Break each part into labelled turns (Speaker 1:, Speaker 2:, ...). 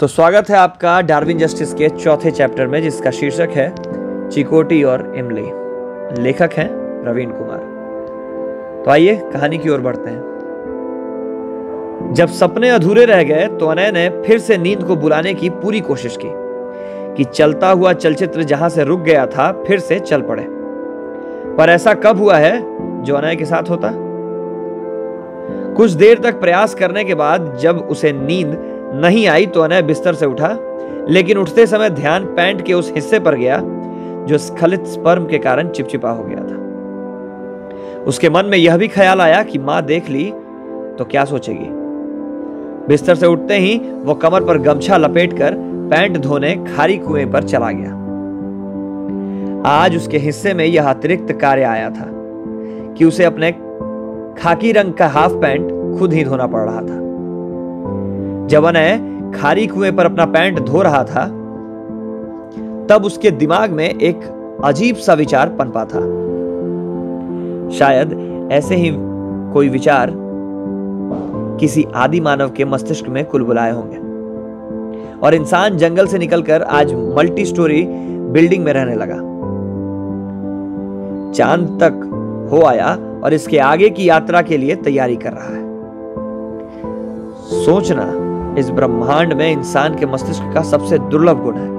Speaker 1: तो स्वागत है आपका डार्विन जस्टिस के चौथे चैप्टर में, जिसका शीर्षक है चिकोटी और इमली। लेखक हैं रवीन कुमार। तो आइए कहानी की ओर बढ़ते हैं। जब सपने अधूरे रह गए तो अनय ने फिर से नींद को बुलाने की पूरी कोशिश की, कि चलता हुआ चलचित्र जहाँ से रुक गया था, फिर से चल पड़े। पर ऐसा कब हुआ है जो अनय के साथ होता? कुछ देर तक प्रयास करने के बाद, जब उसे नींद नहीं आई तो अनय बिस्तर से उठा, लेकिन उठते समय ध्यान पैंट के उस हिस्से पर गया, जो स्खलित स्पर्म के कारण चिपचिपा हो गया था। उसके मन में यह भी ख्याल आया कि माँ देख ली तो क्या सोचेगी। बिस्तर से उठते ही वो कमर पर गमछा लपेटकर पैंट धोने खारी कुएँ पर चला गया। आज उसके हिस्से में यह अतिरिक्त कार्य आया था कि उसे अपने खाकी रंग का हाफ़ पैंट खुद ही धोना पड़ रहा था। जब अनय खारी कुएँ पर अपना पैंट धो रहा था, तब उसके दिमाग में एक अजीब सा विचार पनपा था। शायद ऐसे ही कोई विचार किसी आदि मानव के मस्तिष्क में कुलबुलाए होंगे। और इंसान जंगल से निकलकर आज मल्टी स्टोरी बिल्डिंग में रहने लगा। चाँद तक हो आया और इसके आगे की यात्रा के लिए तैयारी कर रहा है। सोचना इस ब्रह्मांड में इंसान के मस्तिष्क का सबसे दुर्लभ गुण है।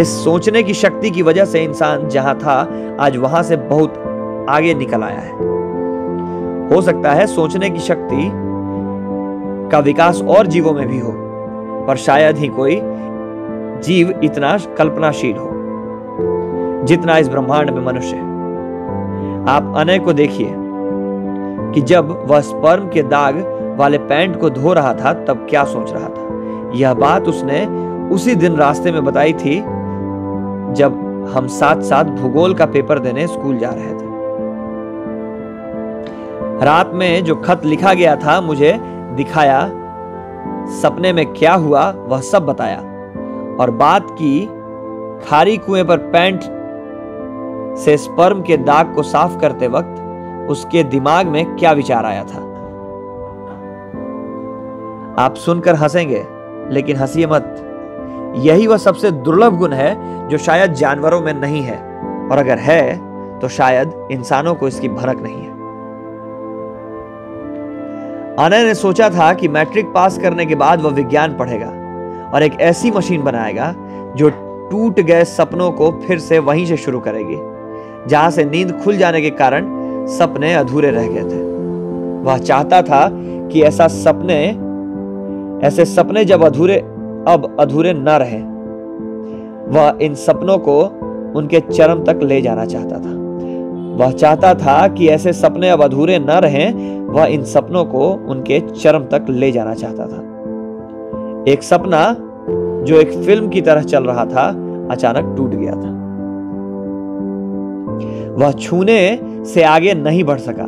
Speaker 1: इस सोचने की शक्ति की वजह से इंसान जहाँ था, आज वहाँ से बहुत आगे निकल आया है। हो सकता है सोचने की शक्ति का विकास और जीवों में भी हो, पर शायद ही कोई जीव इतना कल्पनाशील हो, जितना इस ब्रह्मांड में मनुष्य है। आप अनय को देखिए कि जब वह स्पर्म के दाग वाले पैंट को धो रहा था, तब क्या सोच रहा था? यह बात उसने उसी दिन रास्ते में बताई थी, जब हम साथ साथ भूगोल का पेपर देने स्कूल जा रहे थे। रात में जो खत लिखा गया था, मुझे दिखाया, सपने में क्या हुआ, वह सब बताया। और बात की, खारी कुएँ पर पैंट से स्पर्म के दाग को साफ़ करते वक्त, उसके दिमाग में क्या विचार आया था? आप सुनकर हंसेंगे, लेकिन हंसिए मत। यही वह सबसे दुर्लभ गुण है जो शायद जानवरों में नहीं है, और अगर है तो शायद इंसानों को इसकी भनक नहीं है। अनय ने सोचा था कि मैट्रिक पास करने के बाद वह विज्ञान पढ़ेगा, और एक ऐसी मशीन बनाएगा जो टूट गए सपनों को फिर से वहीं से शुरू करेगी, जहाँ से नींद खुल जाने के कारण सपने अधूरे रह गए थे। वह चाहता था कि ऐसा सपने ऐसे सपने जब अधूरे, अब अधूरे न रहे। वह इन सपनों को उनके चरम तक ले जाना चाहता था। वह चाहता था कि ऐसे सपने अब अधूरे न रहें, वह इन सपनों को उनके चरम तक ले जाना चाहता था। एक सपना जो एक फ़िल्म की तरह चल रहा था, अचानक टूट गया था। वह छूने से आगे नहीं बढ़ सका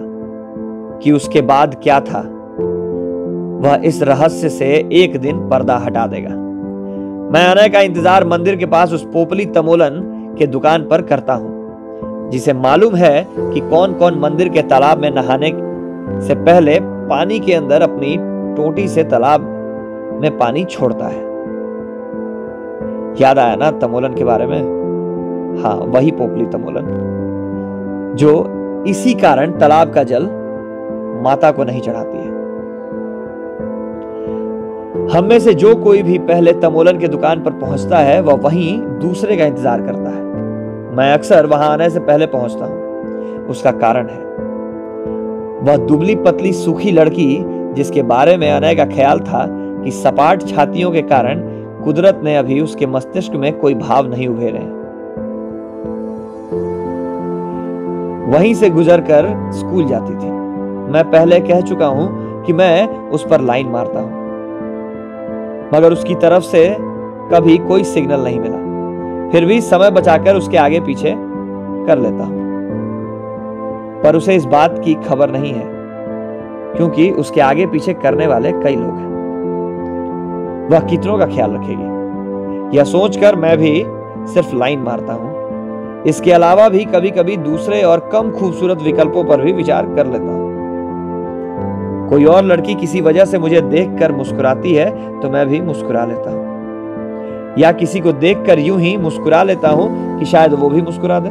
Speaker 1: कि उसके बाद क्या था। वह इस रहस्य से एक दिन पर्दा हटा देगा। मैं आने का इंतज़ार मंदिर के पास उस पोपली तमोलन के दुकान पर करता हूँ, जिसे मालूम है कि कौन कौन मंदिर के तालाब में नहाने से पहले पानी के अंदर अपनी टोटी से तालाब में पानी छोड़ता है। याद आया ना तमोलन के बारे में? हाँ वही पोपली तमोलन, जो इसी कारण तालाब का जल माता को नहीं चढ़ाती है। हम में से जो कोई भी पहले तमोलन के दुकान पर पहुँचता है, वह वहीं दूसरे का इंतज़ार करता है। मैं अक्सर वहाँ आने से पहले पहुँचता हूँ। उसका कारण है। वह दुबली पतली सूखी लड़की, जिसके बारे में अनय का ख्याल था कि सपाट छातियों के कारण कुदरत ने अभी उसके मस्तिष्क में कोई भाव नहीं उभेरे। वहीं से गुजरकर स्कूल जाती थी। मैं पहले कह चुका हूँ कि मैं उस पर लाइन मारता हूँ। मगर उसकी तरफ़ से कभी कोई सिग्नल नहीं मिला। फिर भी समय बचाकर उसके आगे पीछे कर लेता हूँ। पर उसे इस बात की खबर नहीं है, क्योंकि उसके आगे पीछे करने वाले कई लोग हैं। वह कितनों का ख्याल रखेगी? यह सोचकर मैं भी सिर्फ़ लाइन मारता हूँ। इसके अलावा भी कभी कभी दूसरे और कम खूबसूरत विकल्पों पर भी विचार कर लेता हूँ। कोई और लड़की किसी वजह से मुझे देखकर मुस्कुराती है तो मैं भी मुस्कुरा लेता हूँ। या किसी को देखकर यूँ ही मुस्कुरा लेता हूँ कि शायद वो भी मुस्कुरा दे।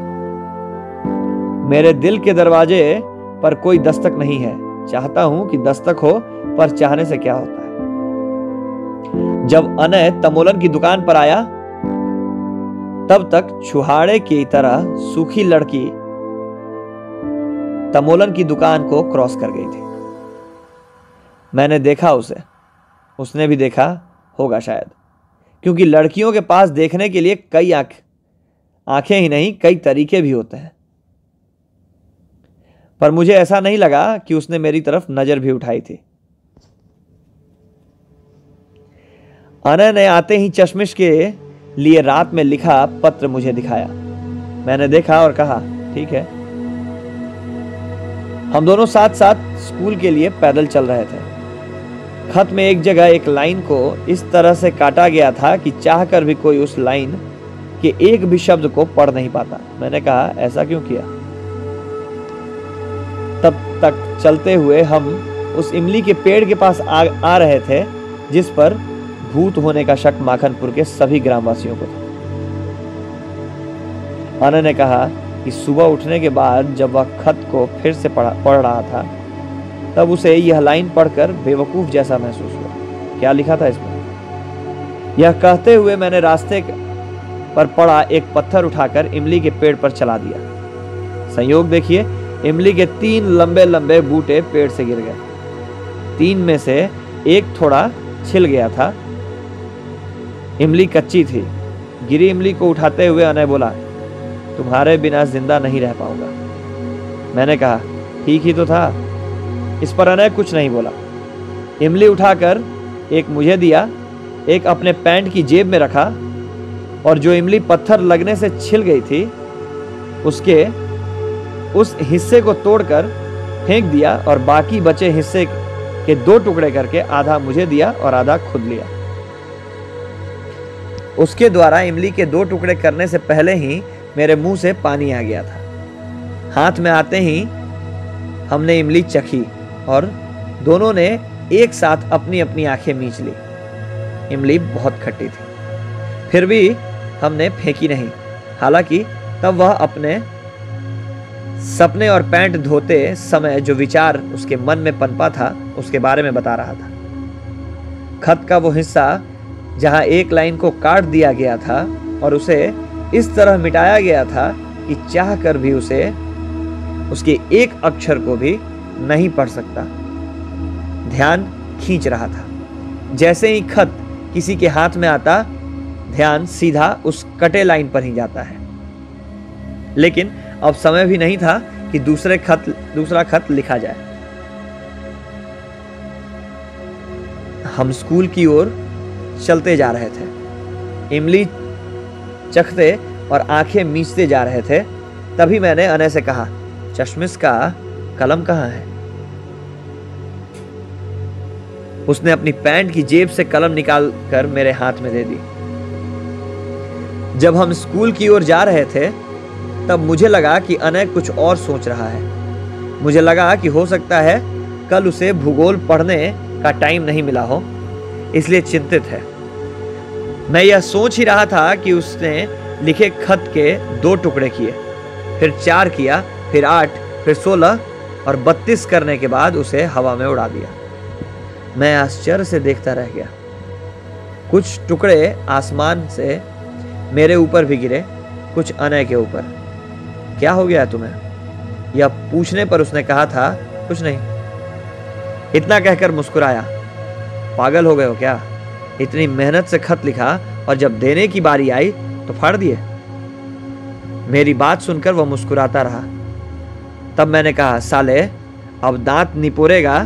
Speaker 1: मेरे दिल के दरवाजे पर कोई दस्तक नहीं है। चाहता हूँ कि दस्तक हो, पर चाहने से क्या होता है? जब अनय तमोलन की दुकान पर आया, तब तक छुहाड़े की तरह सूखी लड़की तमोलन की दुकान को क्रॉस कर गई थी। मैंने देखा उसे। उसने भी देखा होगा शायद। क्योंकि लड़कियों के पास देखने के लिए कई आँख, आँखें ही नहीं, कई तरीके भी होते हैं। पर मुझे ऐसा नहीं लगा कि उसने मेरी तरफ़ नज़र भी उठाई थी। अनय ने आते ही चश्मिश के लिए रात में लिखा पत्र मुझे दिखाया। मैंने देखा और कहा, ठीक है। हम दोनों साथ साथ स्कूल के लिए पैदल चल रहे थे। खत में एक जगह एक लाइन को इस तरह से काटा गया था कि चाहकर भी कोई उस लाइन के एक भी शब्द को पढ़ नहीं पाता। मैंने कहा ऐसा क्यों किया? तब तक चलते हुए हम उस इमली के पेड़ के पास आ, आ रहे थे जिस पर भूत होने का शक माखनपुर के सभी ग्रामवासियों को था। आनंद ने कहा कि सुबह उठने के बाद जब वह खत को फिर से पढ़ पढ़ रहा था तब उसे यह लाइन पढ़कर बेवकूफ़ जैसा महसूस हुआ। क्या लिखा था इसमें? यह कहते हुए मैंने रास्ते पर पड़ा एक पत्थर उठाकर इमली के पेड़ पर चला दिया। संयोग देखिए, इमली के तीन लंबे लंबे बूटे पेड़ से गिर गए। तीन में से एक थोड़ा छिल गया था। इमली कच्ची थी। गिरी इमली को उठाते हुए अनय बोला, तुम्हारे बिना ज़िंदा नहीं रह पाऊँगा। मैंने कहा, ठीक ही तो था। इस पर अनय कुछ नहीं बोला। इमली उठाकर एक मुझे दिया, एक अपने पैंट की जेब में रखा और जो इमली पत्थर लगने से छिल गई थी, उसके उस हिस्से को तोड़कर फेंक दिया और बाकी बचे हिस्से के दो टुकड़े करके आधा मुझे दिया और आधा खुद लिया। उसके द्वारा इमली के दो टुकड़े करने से पहले ही मेरे मुँह से पानी आ गया था। हाथ में आते ही हमने इमली चखी। और दोनों ने एक साथ अपनी अपनी आँखें मीच ली। इमली बहुत खट्टी थी। फिर भी हमने फेंकी नहीं। हालाँकि तब वह अपने सपने और पैंट धोते समय जो विचार उसके मन में पनपा था, उसके बारे में बता रहा था। खत का वो हिस्सा जहाँ एक लाइन को काट दिया गया था और उसे इस तरह मिटाया गया था कि चाह कर भी उसे, उसके एक अक्षर को भी नहीं पढ़ सकता। ध्यान खींच रहा था। जैसे ही खत किसी के हाथ में आता, ध्यान सीधा उस कटे लाइन पर ही जाता है। लेकिन अब समय भी नहीं था कि दूसरे खत, दूसरा खत लिखा जाए। हम स्कूल की ओर चलते जा रहे थे। इमली चखते और आँखें मीचते जा रहे थे। तभी मैंने अनय से कहा चश्मिश का कलम कहाँ है? उसने अपनी पैंट की जेब से कलम निकाल कर मेरे हाथ में दे दी। जब हम स्कूल की ओर जा रहे थे, तब मुझे लगा कि अनय कुछ और सोच रहा है। मुझे लगा कि हो सकता है कल उसे भूगोल पढ़ने का टाइम नहीं मिला हो, इसलिए चिंतित है। मैं यह सोच ही रहा था कि उसने लिखे खत के दो टुकड़े किए, फिर चार किया, फिर आठ, फिर सोलह और बत्तीस करने के बाद उसे हवा में उड़ा दिया। मैं आश्चर्य से देखता रह गया। कुछ टुकड़े आसमान से मेरे ऊपर भी गिरे, कुछ अनय के ऊपर। क्या हो गया तुम्हें? यह पूछने पर उसने कहा था, कुछ नहीं। इतना कहकर मुस्कुराया। पागल हो गए हो क्या? इतनी मेहनत से खत लिखा और जब देने की बारी आई तो फाड़ दिए। मेरी बात सुनकर वह मुस्कुराता रहा। तब मैंने कहा, साले, अब दांत निपोरेगा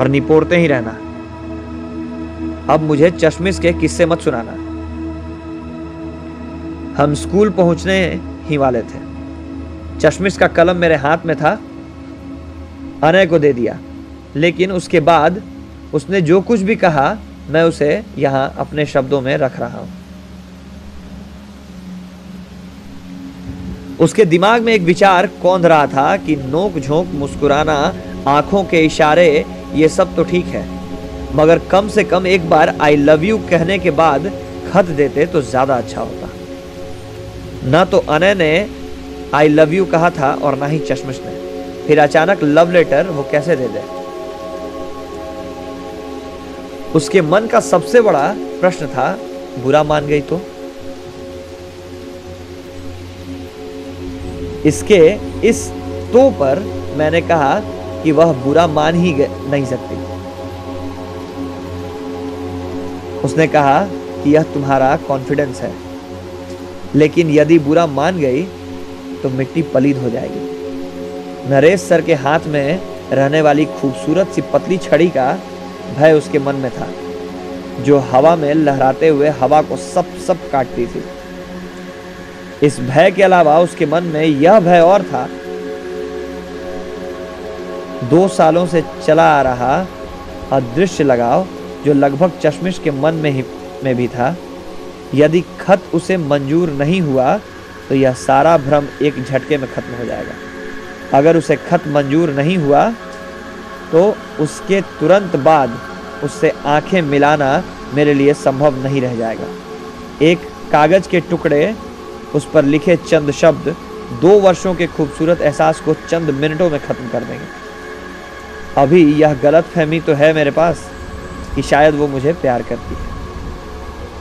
Speaker 1: और निपोड़ते ही रहना। अब मुझे चश्मिश के किस्से मत सुनाना। हम स्कूल पहुँचने ही वाले थे। चश्मिश का कलम मेरे हाथ में था अनय को दे दिया। लेकिन उसके बाद उसने जो कुछ भी कहा, मैं उसे यहाँ अपने शब्दों में रख रहा हूँ। उसके दिमाग में एक विचार कौंध रहा था कि नोक झोंक मुस्कुराना आँखों के इशारे, ये सब तो ठीक है। मगर कम से कम एक बार आई लव यू कहने के बाद खत देते तो ज़्यादा अच्छा होता। ना तो अनय ने आई लव यू कहा था और ना ही चश्मिश ने। फिर अचानक लव लेटर वो कैसे दे दे? उसके मन का सबसे बड़ा प्रश्न था, बुरा मान गई तो? इसके इस तो पर मैंने कहा कि वह बुरा मान ही नहीं सकती। उसने कहा कि यह तुम्हारा कॉन्फिडेंस है। लेकिन यदि बुरा मान गई तो मिट्टी पलीद हो जाएगी। नरेश सर के हाथ में रहने वाली खूबसूरत सी पतली छड़ी का भय उसके मन में था, जो हवा में लहराते हुए हवा को सब सब काटती थी। इस भय के अलावा उसके मन में यह भय और था। दो सालों से चला आ रहा अदृश्य लगाव, जो लगभग चश्मिश के मन में ही में भी था। यदि खत उसे मंजूर नहीं हुआ तो यह सारा भ्रम एक झटके में खत्म हो जाएगा। अगर उसे खत मंजूर नहीं हुआ तो उसके तुरंत बाद उससे आँखें मिलाना मेरे लिए संभव नहीं रह जाएगा। एक कागज़ के टुकड़े उस पर लिखे चंद शब्द दो वर्षों के खूबसूरत एहसास को चंद मिनटों में खत्म कर देंगे। अभी यह गलत फहमी तो है मेरे पास कि शायद वो मुझे प्यार करती है।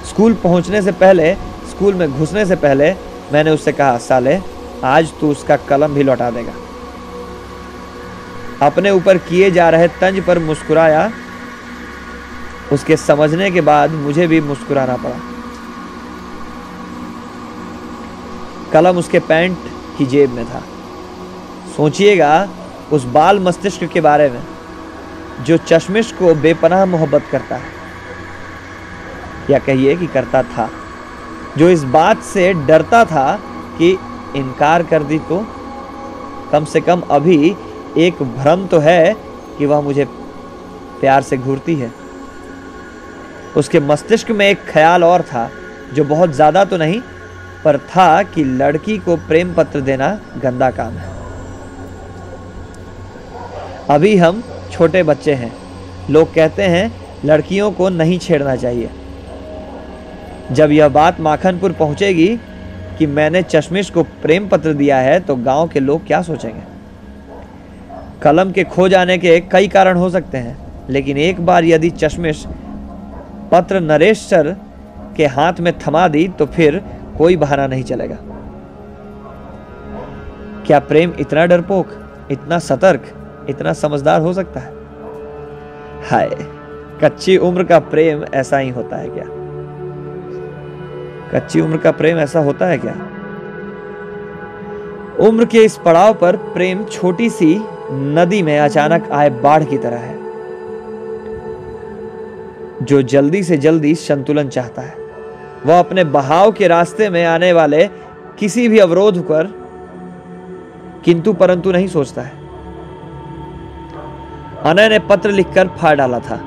Speaker 1: स्कूल पहुँचने से पहले, स्कूल में घुसने से पहले मैंने उससे कहा, साले, आज तू उसका कलम भी लौटा देगा। अपने ऊपर किए जा रहे तंज पर मुस्कुराया। उसके समझने के बाद मुझे भी मुस्कुराना पड़ा। कलम उसके पैंट की जेब में था। सोचिएगा उस बाल मस्तिष्क के बारे में, जो चश्मिश को बेपनाह मोहब्बत करता है। या कहिए कि करता था, जो इस बात से डरता था कि इनकार कर दी तो कम से कम अभी एक भ्रम तो है कि वह मुझे प्यार से घूरती है। उसके मस्तिष्क में एक ख्याल और था, जो बहुत ज़्यादा तो नहीं पर था कि लड़की को प्रेम पत्र देना गंदा काम है। अभी हम छोटे बच्चे हैं। लोग कहते हैं, लड़कियों को नहीं छेड़ना चाहिए। जब यह बात माखनपुर पहुंचेगी कि मैंने चश्मिश को प्रेम पत्र दिया है तो गाँव के लोग क्या सोचेंगे? कलम के खो जाने के कई कारण हो सकते हैं, लेकिन एक बार यदि चश्मिश पत्र नरेश सर के हाथ में थमा दी तो फिर कोई बहाना नहीं चलेगा। क्या प्रेम इतना डरपोक, इतना सतर्क, इतना समझदार हो सकता है? हाय, कच्ची उम्र का प्रेम ऐसा ही होता है क्या? कच्ची उम्र का प्रेम ऐसा होता है क्या? उम्र के इस पड़ाव पर प्रेम छोटी सी नदी में अचानक आए बाढ़ की तरह है, जो जल्दी से जल्दी संतुलन चाहता है। वह अपने बहाव के रास्ते में आने वाले किसी भी अवरोध पर किंतु परंतु नहीं सोचता है। अनय ने पत्र लिखकर फाड़ डाला था।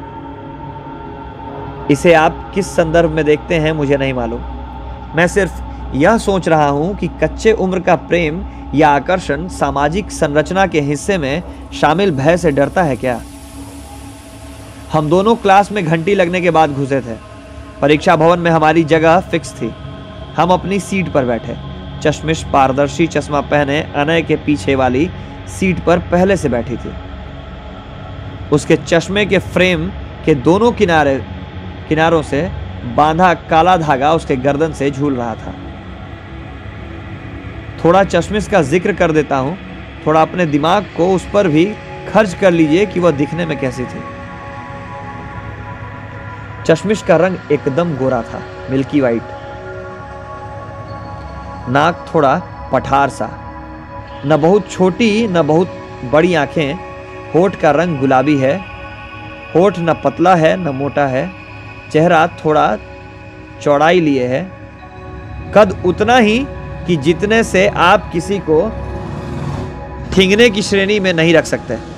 Speaker 1: इसे आप किस संदर्भ में देखते हैं मुझे नहीं मालूम। मैं सिर्फ़ यह सोच रहा हूँ कि कच्चे उम्र का प्रेम या आकर्षण सामाजिक संरचना के हिस्से में शामिल भय से डरता है क्या? हम दोनों क्लास में घंटी लगने के बाद घुसे थे। परीक्षा भवन में हमारी जगह फिक्स थी। हम अपनी सीट पर बैठे। चश्मिश पारदर्शी चश्मा पहने अनय के पीछे वाली सीट पर पहले से बैठी थी। उसके चश्मे के फ्रेम के दोनों किनारे, किनारों से बांधा काला धागा उसके गर्दन से झूल रहा था। थोड़ा चश्मिश का ज़िक्र कर देता हूँ। थोड़ा अपने दिमाग को उस पर भी खर्च कर लीजिए कि वह दिखने में कैसी थी। चश्मिश का रंग एकदम गोरा था, मिल्की वाइट। नाक थोड़ा पठार सा। न बहुत छोटी, न बहुत बड़ी आँखें। होठ का रंग गुलाबी है। होठ न पतला है, न मोटा है। चेहरा थोड़ा चौड़ाई लिए है। कद उतना ही कि जितने से आप किसी को ठिंगने की श्रेणी में नहीं रख सकते।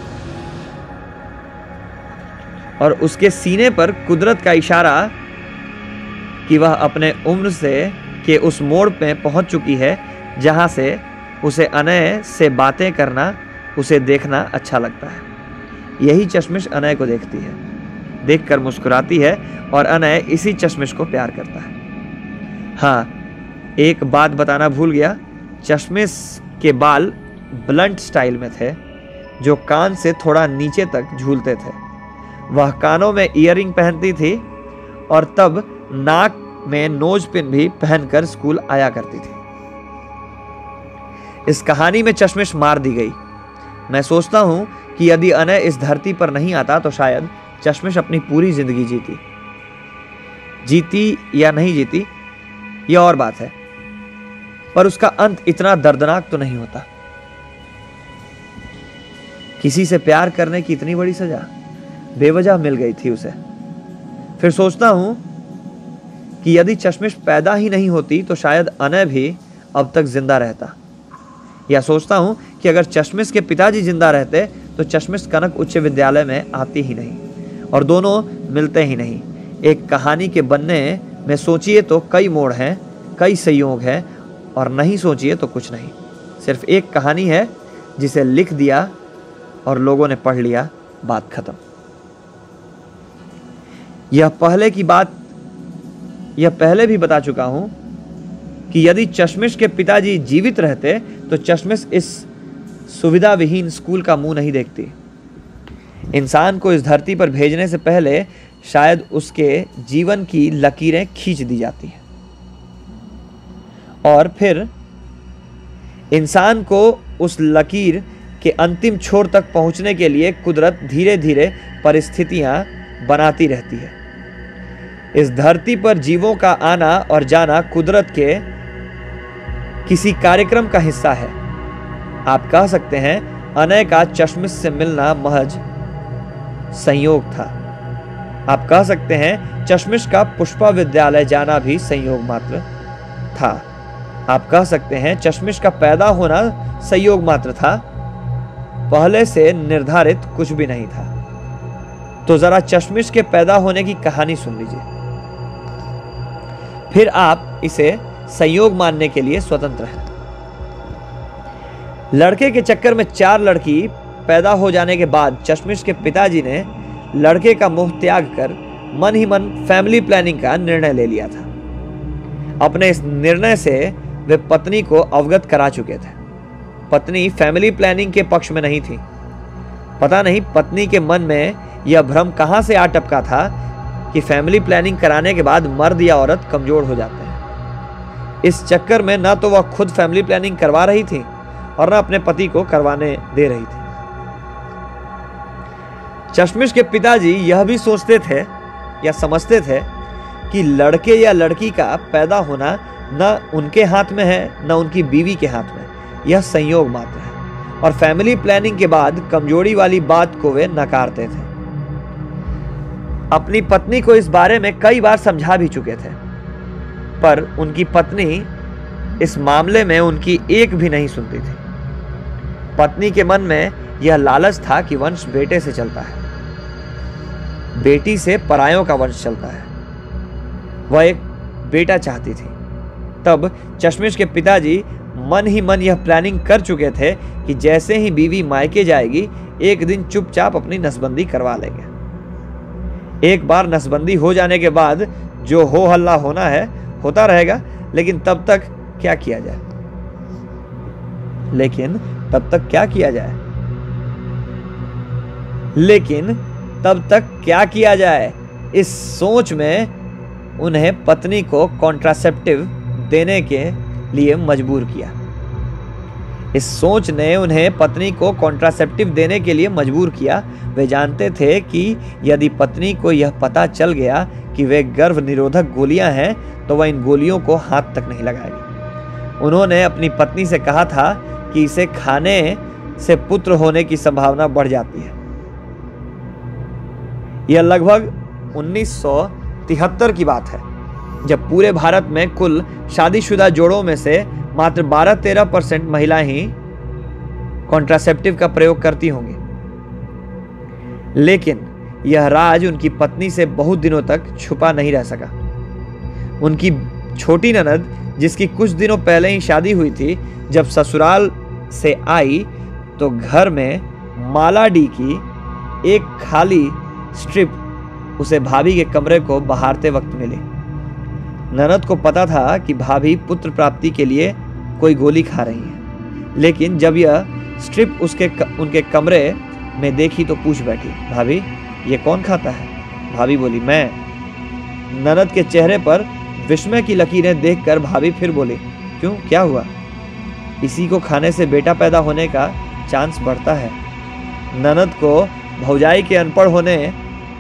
Speaker 1: और उसके सीने पर कुदरत का इशारा कि वह अपने उम्र से, के उस मोड़ पे पहुँच चुकी है, जहाँ से उसे अनय से बातें करना, उसे देखना अच्छा लगता है। यही चश्मिश अनय को देखती है। देखकर मुस्कुराती है और अनय इसी चश्मिश को प्यार करता है। हाँ एक बात बताना भूल गया। चश्मिश के बाल ब्लंट स्टाइल में थे, जो कान से थोड़ा नीचे तक झूलते थे। वह कानों में इयरिंग पहनती थी और तब नाक में नोज़ पिन भी पहनकर स्कूल आया करती थी। इस कहानी में चश्मिश मार दी गई। मैं सोचता हूँ कि यदि अनय इस धरती पर नहीं आता तो शायद चश्मिश अपनी पूरी ज़िंदगी जीती। जीती या नहीं जीती, यह और बात है। पर उसका अंत इतना दर्दनाक तो नहीं होता। किसी से प्यार करने की इतनी बड़ी सजा? बेवजह मिल गई थी उसे। फिर सोचता हूँ कि यदि चश्मिश पैदा ही नहीं होती तो शायद अनय भी अब तक ज़िंदा रहता। या सोचता हूँ कि अगर चश्मिश के पिताजी ज़िंदा रहते तो चश्मिश कनक उच्च विद्यालय में आती ही नहीं, और दोनों मिलते ही नहीं। एक कहानी के बनने में सोचिए तो कई मोड़ हैं, कई संयोग हैं, और नहीं सोचिए तो कुछ नहीं। सिर्फ़ एक कहानी है, जिसे लिख दिया और लोगों ने पढ़ लिया, बात खत्म। यह पहले की बात, यह पहले भी बता चुका हूँ कि यदि चश्मिश के पिताजी जीवित रहते तो चश्मिश इस सुविधा विहीन स्कूल का मुँह नहीं देखती। इंसान को इस धरती पर भेजने से पहले शायद उसके जीवन की लकीरें खींच दी जाती हैं। और फिर इंसान को उस लकीर के अंतिम छोर तक पहुँचने के लिए कुदरत धीरे धीरे परिस्थितियाँ बनाती रहती है। इस धरती पर जीवों का आना और जाना कुदरत के किसी कार्यक्रम का हिस्सा है। आप कह सकते हैं, अनय का चश्मिश से मिलना महज संयोग था। आप कह सकते हैं, चश्मिश का पुष्पा विद्यालय जाना भी संयोग मात्र था। आप कह सकते हैं, चश्मिश का पैदा होना संयोग मात्र था। पहले से निर्धारित कुछ भी नहीं था। तो जरा चश्मिश के पैदा होने की कहानी सुन लीजिए। फिर आप इसे संयोग मानने के लिए स्वतंत्र हैं। लड़के के चक्कर में चार लड़की पैदा हो जाने के बाद चश्मिश के पिताजी ने लड़के का मुँह त्याग कर मन ही मन फैमिली प्लानिंग का निर्णय ले लिया था। अपने इस निर्णय से वे पत्नी को अवगत करा चुके थे। पत्नी फैमिली प्लानिंग के पक्ष में नहीं थी। पता नहीं पत्नी के मन में यह भ्रम कहाँ से आ टपका था कि फैमिली प्लानिंग कराने के बाद मर्द या औरत कमज़ोर हो जाते हैं। इस चक्कर में न तो वह खुद फैमिली प्लानिंग करवा रही थी और न अपने पति को करवाने दे रही थी। चश्मिश के पिताजी यह भी सोचते थे या समझते थे कि लड़के या लड़की का पैदा होना न उनके हाथ में है, न उनकी बीवी के हाथ में। यह संयोग मात्र है। और फैमिली प्लानिंग के बाद कमज़ोरी वाली बात को वे नकारते थे। अपनी पत्नी को इस बारे में कई बार समझा भी चुके थे। पर उनकी पत्नी इस मामले में उनकी एक भी नहीं सुनती थी। पत्नी के मन में यह लालच था कि वंश बेटे से चलता है। बेटी से परायों का वंश चलता है। वह एक बेटा चाहती थी। तब चश्मिश के पिताजी मन ही मन यह प्लानिंग कर चुके थे कि जैसे ही बीवी मायके जाएगी, एक दिन चुपचाप अपनी नसबंदी करवा लेंगे। एक बार नसबंदी हो जाने के बाद जो हो हल्ला होना है, होता रहेगा, लेकिन तब तक क्या किया जाए? लेकिन तब तक क्या किया जाए? लेकिन तब तक क्या किया जाए? इस सोच में उन्हें पत्नी को कॉन्ट्रासेप्टिव देने के लिए मजबूर किया। इस सोच ने उन्हें पत्नी को कॉन्ट्रासेप्टिव देने के लिए मजबूर किया। वे जानते थे कि यदि पत्नी को यह पता चल गया कि वे गर्भ निरोधक गोलियाँ हैं तो वह इन गोलियों को हाथ तक नहीं लगाएगी। उन्होंने अपनी पत्नी से कहा था कि इसे खाने से पुत्र होने की संभावना बढ़ जाती है। यह लगभग 1973 की बात है। जब पूरे भारत में कुल शादीशुदा जोड़ों में से मात्र 12-13 परसेंट महिलाएँ ही कॉन्ट्रासेप्टिव का प्रयोग करती होंगी। लेकिन यह राज उनकी पत्नी से बहुत दिनों तक छुपा नहीं रह सका। उनकी छोटी ननद, जिसकी कुछ दिनों पहले ही शादी हुई थी, जब ससुराल से आई तो घर में माला डी की एक खाली स्ट्रिप उसे भाभी के कमरे को बहारते वक्त मिली। ननद को पता था कि भाभी पुत्र प्राप्ति के लिए कोई गोली खा रही है। लेकिन जब यह स्ट्रिप उसके उनके कमरे में देखी तो पूछ बैठी, भाभी, ये कौन खाता है? भाभी बोली, मैं। ननद के चेहरे पर विस्मय की लकीरें देखकर भाभी फिर बोली, क्यों, क्या हुआ? इसी को खाने से बेटा पैदा होने का चांस बढ़ता है। ननद को भौजाई के अनपढ़ होने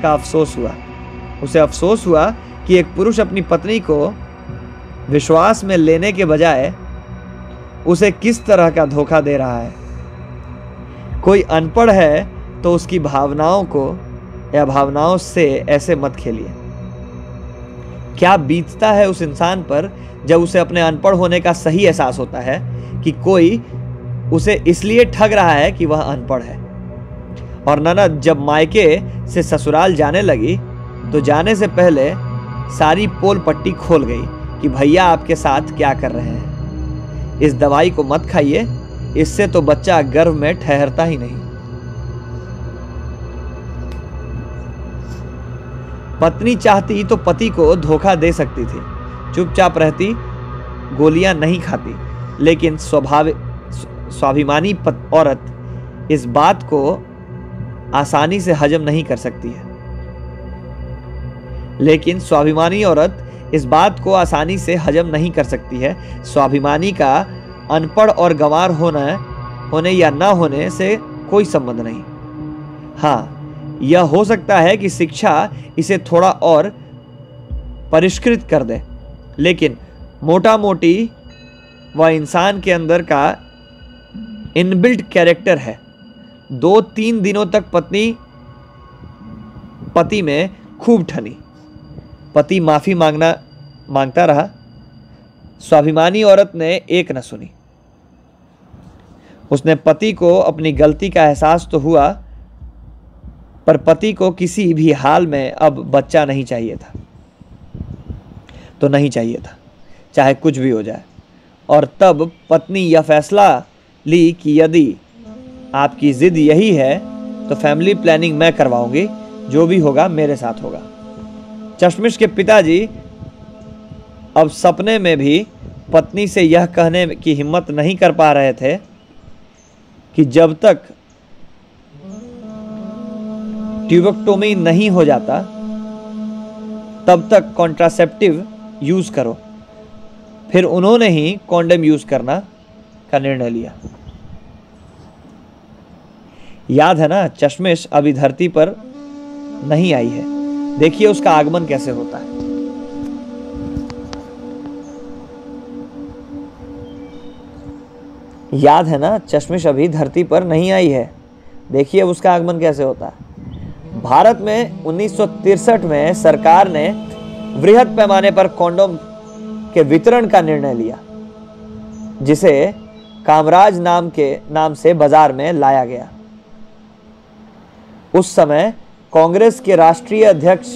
Speaker 1: का अफसोस हुआ। उसे अफसोस हुआ कि एक पुरुष अपनी पत्नी को विश्वास में लेने के बजाय उसे किस तरह का धोखा दे रहा है? कोई अनपढ़ है तो उसकी भावनाओं को या भावनाओं से ऐसे मत खेलिए। क्या बीतता है उस इंसान पर जब उसे अपने अनपढ़ होने का सही एहसास होता है कि कोई उसे इसलिए ठग रहा है कि वह अनपढ़ है? और ननद जब मायके से ससुराल जाने लगी तो जाने से पहले सारी पोल पट्टी खोल गई कि भैया आपके साथ क्या कर रहे हैं। इस दवाई को मत खाइए, इससे तो बच्चा गर्भ में ठहरता ही नहीं। पत्नी चाहती तो पति को धोखा दे सकती थी। चुपचाप रहती, गोलियाँ नहीं खाती, लेकिन स्वभाव, स्वाभिमानी औरत इस बात को आसानी से हजम नहीं कर सकती है। लेकिन स्वाभिमानी औरत इस बात को आसानी से हजम नहीं कर सकती है। स्वाभिमानी का अनपढ़ और गंवार होना, होने या ना होने से कोई संबंध नहीं। हाँ यह हो सकता है कि शिक्षा इसे थोड़ा और परिष्कृत कर दे, लेकिन मोटा मोटी वह इंसान के अंदर का इनबिल्ट कैरेक्टर है। दो तीन दिनों तक पत्नी, पति में खूब ठनी। पति माफ़ी मांगना, माँगता रहा। स्वाभिमानी औरत ने एक न सुनी। उसने पति को अपनी गलती का एहसास तो हुआ, पर पति को किसी भी हाल में अब बच्चा नहीं चाहिए था। तो नहीं चाहिए था, चाहे कुछ भी हो जाए। और तब पत्नी यह फैसला ली कि यदि आपकी ज़िद यही है तो फैमिली प्लानिंग मैं करवाऊँगी, जो भी होगा मेरे साथ होगा। चश्मिश के पिताजी, अब सपने में भी पत्नी से यह कहने की हिम्मत नहीं कर पा रहे थे कि जब तक ट्यूबोक्टोमी नहीं हो जाता, तब तक कॉन्ट्रासेप्टिव यूज़ करो। फिर उन्होंने ही कॉन्डम यूज़ करना का निर्णय लिया। याद है ना, चश्मिश अभी धरती पर नहीं आई है। देखिए उसका आगमन कैसे होता है। याद है ना चश्मिश अभी धरती पर नहीं आई है। देखिए उसका आगमन कैसे होता है। भारत में उन्नीस में सरकार ने वृहद पैमाने पर कॉन्डोम के वितरण का निर्णय लिया, जिसे कामराज नाम के, नाम से बाज़ार में लाया गया। उस समय कांग्रेस के राष्ट्रीय अध्यक्ष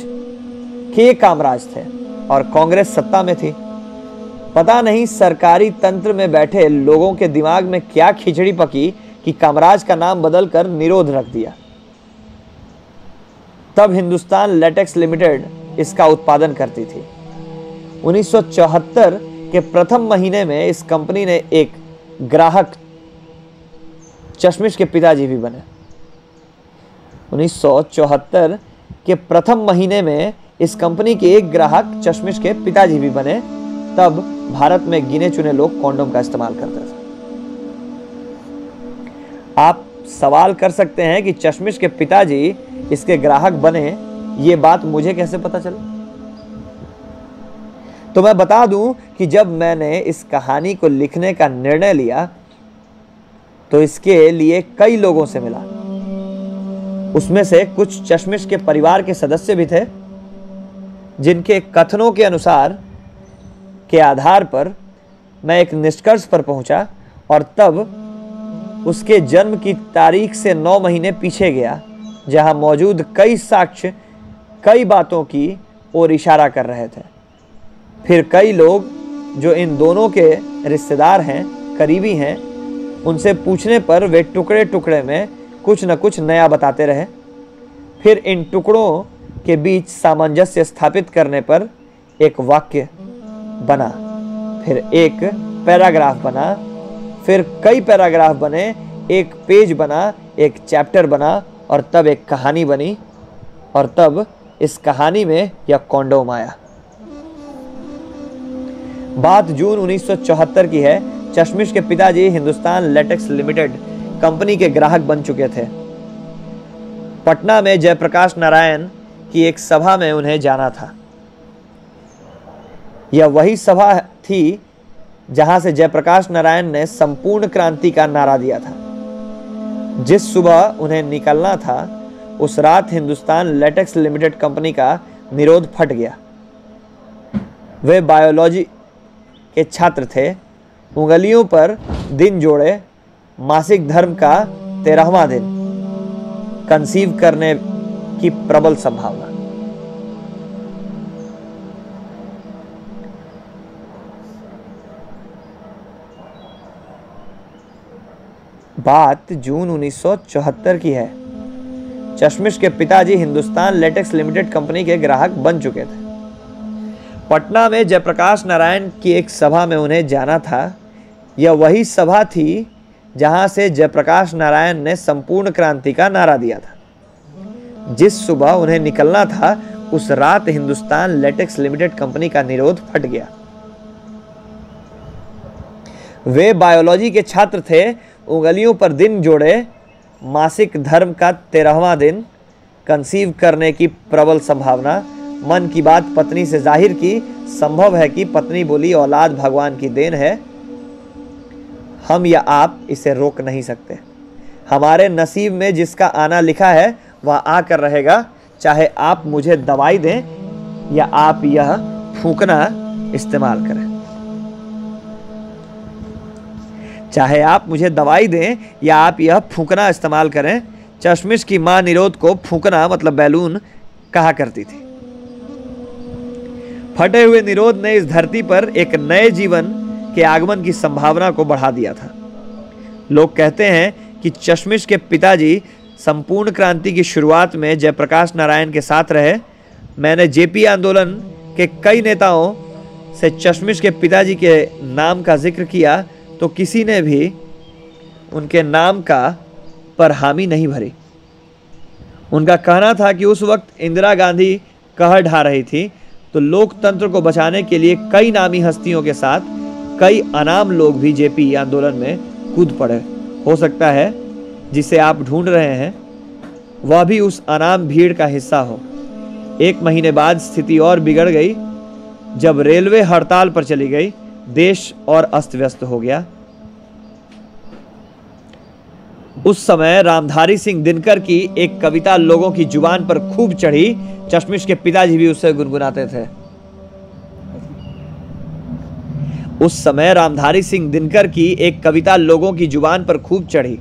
Speaker 1: के कामराज थे और कांग्रेस सत्ता में थी। पता नहीं सरकारी तंत्र में बैठे लोगों के दिमाग में क्या खिचड़ी पकी कि कामराज का नाम बदलकर निरोध रख दिया। तब हिंदुस्तान लेटेक्स लिमिटेड इसका उत्पादन करती थी। 1974 के प्रथम महीने में इस कंपनी ने एक ग्राहक चश्मिश के पिताजी भी बने। 1974 के प्रथम महीने में इस कंपनी के एक ग्राहक चश्मिश के पिताजी भी बने। तब भारत में गिने चुने लोग कॉन्डोम का इस्तेमाल करते थे। आप सवाल कर सकते हैं कि चश्मिश के पिताजी इसके ग्राहक बने, ये बात मुझे कैसे पता चला? तो मैं बता दूँ कि जब मैंने इस कहानी को लिखने का निर्णय लिया तो इसके लिए कई लोगों से मिला। उसमें से कुछ चश्मिश के परिवार के सदस्य भी थे, जिनके कथनों के अनुसार के आधार पर मैं एक निष्कर्ष पर पहुँचा और तब उसके जन्म की तारीख से नौ महीने पीछे गया, जहाँ मौजूद कई साक्ष्य, कई बातों की ओर इशारा कर रहे थे। फिर कई लोग जो इन दोनों के रिश्तेदार हैं, करीबी हैं, उनसे पूछने पर वे टुकड़े टुकड़े में कुछ न कुछ नया बताते रहे। फिर इन टुकड़ों के बीच सामंजस्य स्थापित करने पर एक वाक्य बना, फिर एक पैराग्राफ बना, फिर कई पैराग्राफ बने, एक पेज बना, एक चैप्टर बना और तब एक कहानी बनी और तब इस कहानी में यह कॉन्डोम आया। बात जून 1974 की है। चश्मिश के पिताजी हिंदुस्तान लेटेक्स लिमिटेड कंपनी के ग्राहक बन चुके थे। पटना में जयप्रकाश नारायण की एक सभा में उन्हें जाना था। यह वही सभा थी जहाँ से जयप्रकाश नारायण ने संपूर्ण क्रांति का नारा दिया था। जिस सुबह उन्हें निकलना था, उस रात हिंदुस्तान लेटेक्स लिमिटेड कंपनी का निरोध फट गया। वे बायोलॉजी के छात्र थे, उंगलियों पर दिन जोड़े मासिक धर्म का तेरहवा दिन कंसीव करने की प्रबल संभावना। बात जून 1974 की है। चश्मिश के पिताजी हिंदुस्तान लेटेक्स लिमिटेड कंपनी के ग्राहक बन चुके थे। पटना में जयप्रकाश नारायण की एक सभा में उन्हें जाना था। यह वही सभा थी जहाँ से जयप्रकाश नारायण ने संपूर्ण क्रांति का नारा दिया था। जिस सुबह उन्हें निकलना था, उस रात हिंदुस्तान लेटेक्स लिमिटेड कंपनी का निरोध फट गया। वे बायोलॉजी के छात्र थे, उंगलियों पर दिन जोड़े, मासिक धर्म का तेरहवा दिन, कंसीव करने की प्रबल संभावना, मन की बात पत्नी से ज़ाहिर की, संभव है कि पत्नी बोली, औलाद भगवान की देन है। हम या आप इसे रोक नहीं सकते। हमारे नसीब में जिसका आना लिखा है, वह आकर रहेगा। चाहे आप मुझे दवाई दें या आप यह फूकना इस्तेमाल करें। चाहे आप मुझे दवाई दें या आप यह फूकना इस्तेमाल करें, चश्मिश की माँ निरोध को फूकना मतलब बैलून कहा करती थी। फटे हुए निरोध ने इस धरती पर एक नए जीवन के आगमन की संभावना को बढ़ा दिया था। लोग कहते हैं कि चश्मिश के पिताजी संपूर्ण क्रांति की शुरुआत में जयप्रकाश नारायण के साथ रहे। मैंने जेपी आंदोलन के कई नेताओं से चश्मिश के पिताजी के नाम का ज़िक्र किया तो किसी ने भी उनके नाम का पर हामी नहीं भरी। उनका कहना था कि उस वक्त इंदिरा गांधी कहर ढा रही थी तो लोकतंत्र को बचाने के लिए कई नामी हस्तियों के साथ कई अनाम लोग भी जेपी आंदोलन में कूद पड़े। हो सकता है जिसे आप ढूंढ रहे हैं, वह भी उस अनाम भीड़ का हिस्सा हो। एक महीने बाद स्थिति और बिगड़ गई, जब रेलवे हड़ताल पर चली गई, देश और अस्त व्यस्त हो गया। उस समय रामधारी सिंह दिनकर की एक कविता लोगों की ज़ुबान पर खूब चढ़ी, चश्मिश के पिताजी भी उससे गुनगुनाते थे। उस समय रामधारी सिंह दिनकर की एक कविता लोगों की ज़ुबान पर खूब चढ़ी।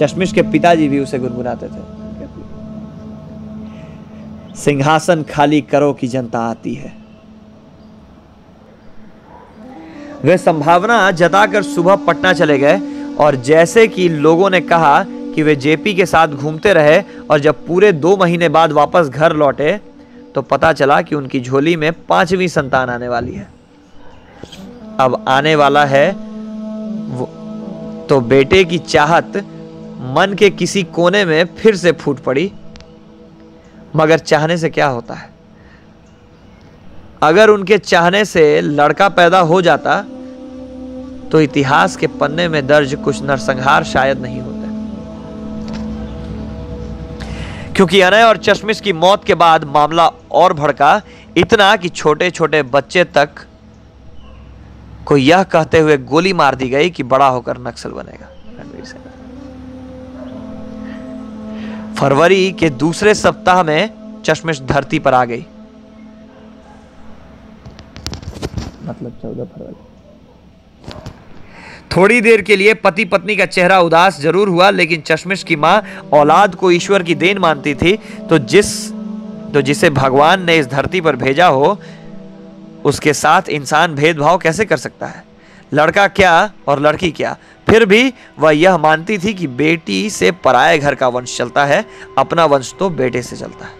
Speaker 1: चश्मिश के पिताजी भी उसे गुनगुनाते थे। सिंहासन खाली करो की जनता आती है। वे संभावना जताकर सुबह पटना चले गए और जैसे कि लोगों ने कहा कि वे जेपी के साथ घूमते रहे और जब पूरे दो महीने बाद वापस घर लौटे तो पता चला कि उनकी झोली में पांचवी संतान आने वाली है। अब आने वाला है तो बेटे की चाहत मन के किसी कोने में फिर से फूट पड़ी। मगर चाहने से क्या होता है? अगर उनके चाहने से लड़का पैदा हो जाता तो इतिहास के पन्ने में दर्ज कुछ नरसंहार शायद नहीं होते। क्योंकि अनय और चश्मिश की मौत के बाद मामला और भड़का इतना कि छोटे छोटे बच्चे तक को यह कहते हुए गोली मार दी गई कि बड़ा होकर नक्सल बनेगा। रणवीर सिंह फरवरी के दूसरे सप्ताह में चश्मिश धरती पर आ गई। मतलब चौदह फरवरी। थोड़ी देर के लिए पति पत्नी का चेहरा उदास ज़रूर हुआ, लेकिन चश्मिश की माँ औलाद को ईश्वर की देन मानती थी तो जिस तो जिसे भगवान ने इस धरती पर भेजा हो उसके साथ इंसान भेदभाव कैसे कर सकता है? लड़का क्या और लड़की क्या? फिर भी वह यह मानती थी कि बेटी से पराये घर का वंश चलता है, अपना वंश तो बेटे से चलता है।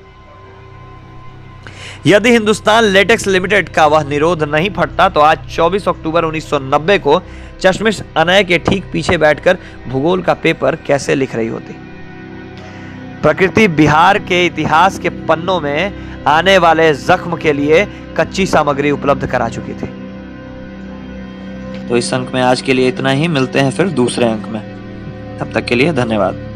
Speaker 1: यदि हिंदुस्तान लेटेक्स लिमिटेड का वह निरोध नहीं फटता तो आज 24 अक्टूबर 1990 को चश्मिश अनय के ठीक पीछे बैठकर भूगोल का पेपर कैसे लिख रही होती? प्रकृति बिहार के इतिहास के पन्नों में आने वाले जख्म के लिए कच्ची सामग्री उपलब्ध करा चुकी थी। तो इस अंक में आज के लिए इतना ही, मिलते हैं फिर दूसरे अंक में। तब तक के लिए धन्यवाद।